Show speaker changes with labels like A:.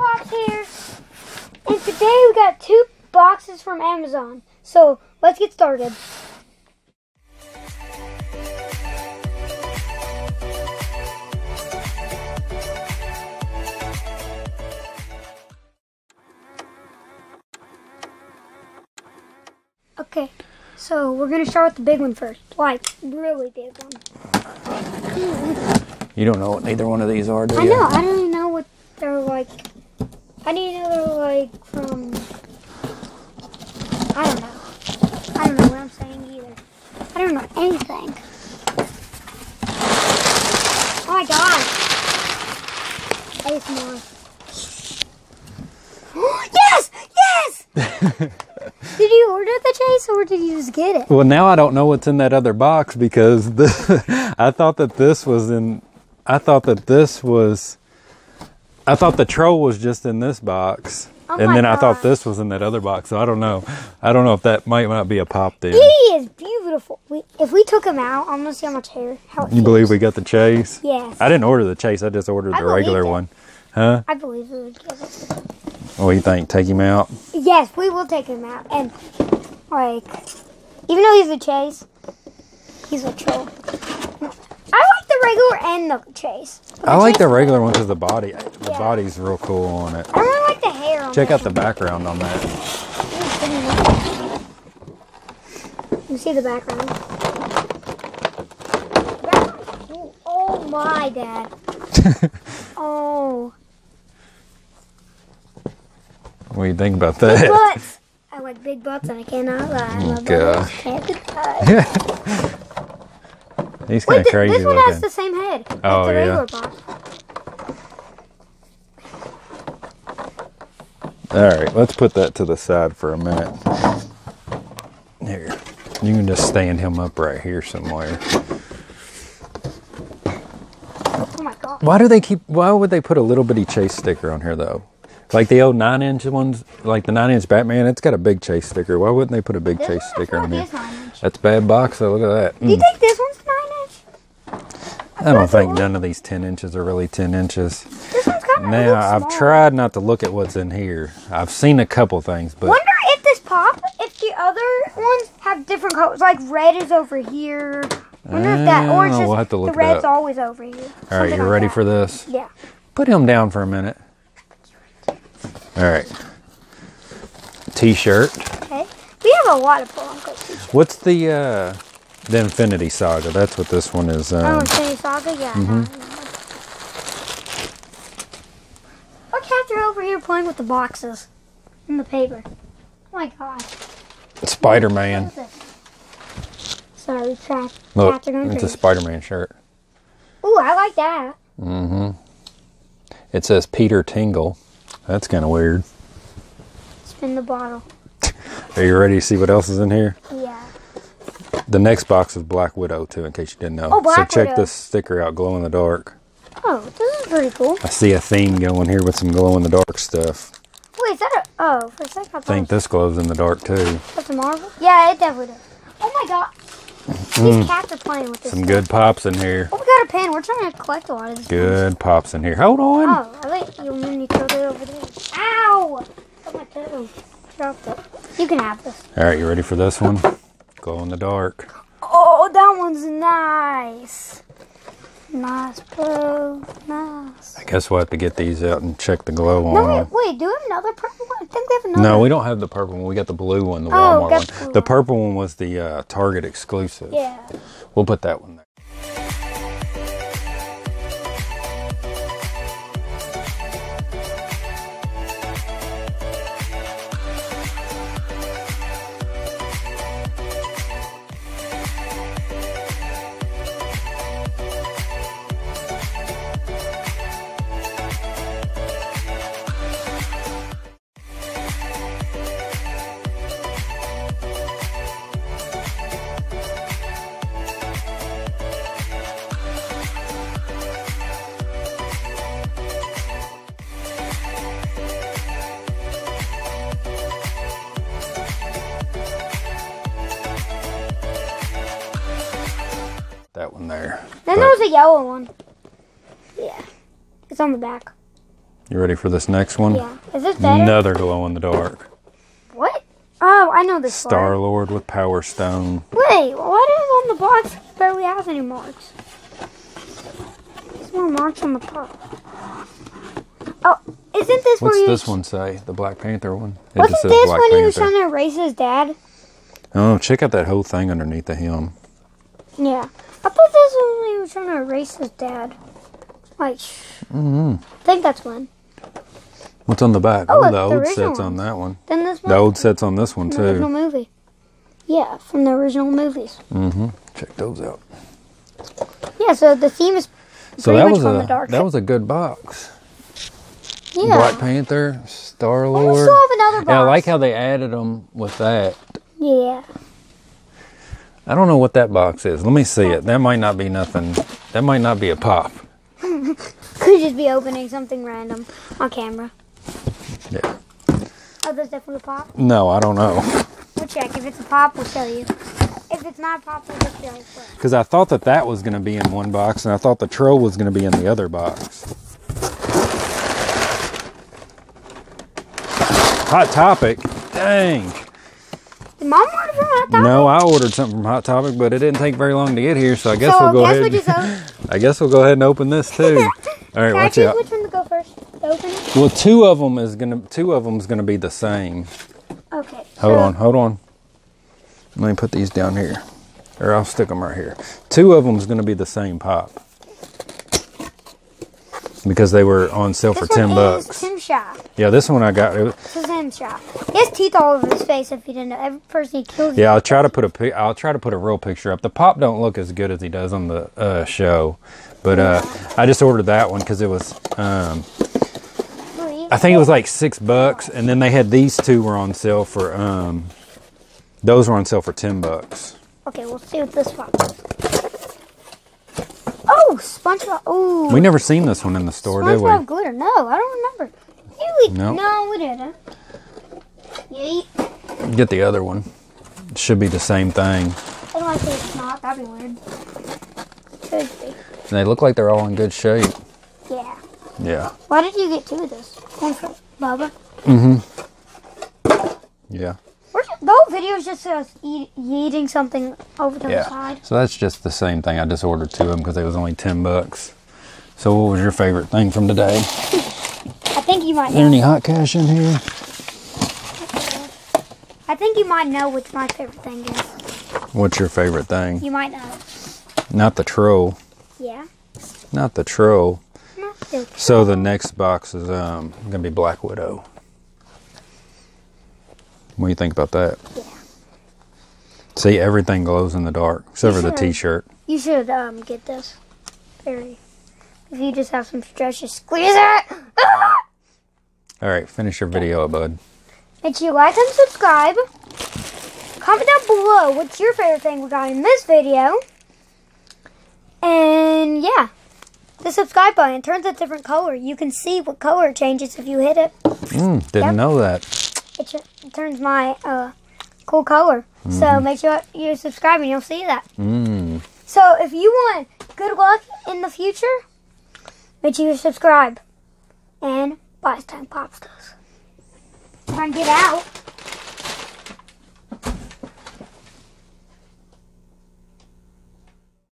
A: Here. And today we got two boxes from Amazon. So let's get started. Okay, so we're gonna start with the big one first. Like, really big one.
B: You don't know what neither one of these are, do
A: I
B: you?
A: know, I don't even know what they're like. I need another, like from. I don't know. I don't know what I'm saying either. I don't know anything. Oh my god! ASMR. yes! Yes! did you order the chase or did you just get it?
B: Well, now I don't know what's in that other box because the, I thought that this was in. I thought that this was. I thought the troll was just in this box,
A: Oh
B: and then I thought this was in that other box. So I don't know. I don't know if that might not be a pop then.
A: He is beautiful. We, if we took him out, I'm gonna see how much hair. How
B: You believe we got the chase?
A: Yes.
B: I didn't order the chase. I just ordered
A: I
B: the regular
A: it.
B: one. Huh?
A: I believe we would get it.
B: What do you think? Take him out?
A: Yes, we will take him out. And, like, even though he's a chase, he's a troll. I like the regular and the chase.
B: I like the regular one because the body, the
A: Yeah.
B: body's real cool on it.
A: I really like the hair on
B: Check
A: it.
B: out the background on that.
A: You see the background? Cool. Oh my, Dad. oh.
B: What do you think about that?
A: Big
B: that?
A: butts. I like big butts and I cannot lie. My
B: gosh.
A: can't.
B: He's kind
A: Wait,
B: of crazy
A: this one
B: looking.
A: has the same head.
B: Oh,
A: the
B: yeah. All right, let's put that to the side for a minute. Here, you can just stand him up right here somewhere.
A: Oh my god.
B: Why do they keep? Why would they put a little bitty chase sticker on here though? Like the old nine-inch ones, like the nine-inch Batman, it's got a big chase sticker. Why wouldn't they put a big
A: This
B: chase sticker on here?
A: is nine inch.
B: That's bad box. So look at that.
A: Do you
B: Mm.
A: think this inch?
B: I don't think none of these ten inches are really ten inches.
A: This one's kind of
B: Now I've tried not to look at what's in here. I've seen a couple things, but
A: Wonder if this pop, if the other ones have different colors, like red is over here. Wonder if that,
B: I
A: or
B: don't
A: it's
B: know,
A: just
B: we'll have to look
A: the
B: it
A: red's
B: up.
A: always over here.
B: all right, you ready for this?
A: Yeah.
B: Put him down for a minute. All right. T-shirt.
A: Okay. We have a lot of Polanco t-shirts.
B: What's the uh the Infinity Saga? That's what this one is.
A: Oh,
B: Um,
A: Infinity Saga, yeah.
B: Mm-hmm.
A: Look, Catcher over here playing with the boxes and the paper. Oh my god. Is this? Sorry, trash.
B: Look,
A: Catcher going
B: it's a. Spider-Man shirt.
A: Ooh, I like that. Mm-hmm.
B: It says Peter Tingle. That's kind of weird.
A: Spin the bottle.
B: Are you ready to see what else is in here?
A: Yeah.
B: The next box is Black Widow too, in case you didn't know.
A: Oh, Black
B: so check
A: Widow.
B: this sticker out, glow in the dark.
A: Oh, this is pretty cool.
B: I see a theme going here with some glow in the dark stuff.
A: Wait, is that a. Oh, for a second I
B: I think this glows in the dark too.
A: that's a Marvel? Yeah, it definitely does. Oh my god. These cats are playing with this.
B: Mm. Some
A: stuff.
B: good pops in here.
A: Oh, we got a pen. We're trying to collect a lot of these.
B: Good pops in here. Hold on.
A: Oh, I think you mean you throw it over there. Ow! Got my toe. Dropped it. You can have this.
B: All right, you ready for this one? Glow in the dark.
A: Oh, that one's nice. Nice, bro. Nice.
B: I guess we'll have to get these out and check the glow on
A: No, wait,
B: them.
A: wait. Do we have another purple one? I think we have another.
B: No, we don't have the purple one. We got the blue one, the
A: Oh,
B: Walmart
A: the blue
B: one. The purple one was the uh, Target exclusive.
A: Yeah.
B: We'll put that one one there.
A: Then there was a yellow one. Yeah. It's on the back.
B: You ready for this next one?
A: Yeah. Is this better?
B: Another glow in the dark.
A: What? Oh, I know this
B: Star. Lord with Power Stone.
A: Wait, what is on the box barely has any marks? There's more marks on the top. Oh, isn't this
B: What's
A: where you...
B: this one say? The Black Panther one? It
A: Wasn't
B: just says
A: this
B: Black
A: when he was
B: Panther.
A: trying to erase his dad?
B: Oh, check out that whole thing underneath the hem.
A: Yeah. I thought was when he was trying to erase his dad. Like,
B: mm-hmm.
A: I think that's one.
B: What's on the back?
A: Oh,
B: Oh, the old set's on that one.
A: Then this one.
B: The old set's on this one
A: from the original movie. Yeah, from the original movies.
B: Mm-hmm. Check those out.
A: Yeah, so the theme is
B: So that
A: much
B: was a
A: the dark.
B: that was a good box.
A: yeah.
B: Black Panther, Star
A: we
B: Lord.
A: still have another box.
B: Yeah, I like how they added them with that.
A: Yeah.
B: I don't know what that box is. Let me see it. That might not be nothing. That might not be a pop.
A: Could just be opening something random on camera.
B: Yeah.
A: Oh, there's definitely a pop.
B: No, I don't know.
A: We'll check. If it's a pop, we'll show you. If it's not a pop, we'll just be like.
B: Because I thought that that was going to be in one box, and I thought the troll was going to be in the other box. Hot Topic. Dang.
A: Did mom order from Hot Topic?
B: No, I ordered something from Hot Topic, but it didn't take very long to get here, so I guess
A: so
B: we'll go ahead. I guess we'll go ahead and open this too. All right,
A: Can I
B: watch
A: choose
B: out.
A: which one to go first? The open?
B: Well, two of them is gonna two of them is gonna be the same.
A: Okay.
B: Hold
A: so-
B: on, hold on. Let me put these down here, or I'll stick them right here. Two of them is gonna be the same pop because they were on sale for
A: This
B: ten
A: one is
B: bucks.
A: Tim Shaw.
B: Yeah, this one I got. it-
A: This is Tim Shaw. He has teeth all over his face. If you didn't know, every person he kills.
B: Yeah, I'll try to put a I'll try to put a real picture up. The pop don't look as good as he does on the uh, show, but uh, I just ordered that one because it was. Um. I think it was like six bucks, and then they had these two were on sale for. Um, those were on sale for ten bucks.
A: Okay, we'll see what this one. Oh, SpongeBob. Oh,
B: We never seen this one in the store, did
A: SpongeBob
B: we?
A: glitter. No, I don't remember. Maybe we,
B: No.
A: no, we didn't. Yeet.
B: Get the other one. It should be the same thing.
A: I don't like it's not. That'd be weird. Could be.
B: They look like they're all in good shape.
A: Yeah.
B: Yeah.
A: Why did you get two of this? One for Bubba. Mm-hmm.
B: Yeah.
A: Where's the whole video is just us eat, eating something over to the
B: Yeah.
A: side.
B: So that's just the same thing. I just ordered two of them because it was only ten bucks. So what was your favorite thing from today?
A: I think you might
B: Is there
A: know.
B: any hot cash in here?
A: I think you might know which my favorite thing is.
B: What's your favorite thing?
A: You might know.
B: Not the troll.
A: Yeah.
B: Not the troll.
A: No, dude.
B: So the next box is um gonna be Black Widow. What do you think about that? See, everything glows in the dark except for the. T-shirt.
A: You should um get this. Very. If you just have some stress, just squeeze it.
B: All right, finish your video, bud.
A: Make sure you like and subscribe. Comment down below what's your favorite thing we got in this video. And yeah, the subscribe button turns a different color. You can see what color changes if you hit it.
B: Mm, didn't
A: Yep.
B: know that.
A: It, it turns my uh, cool color. So make sure you subscribe and you'll see that.
B: Mm.
A: So if you want good luck in the future, make sure you subscribe and buy time pop stuff. Try and get out.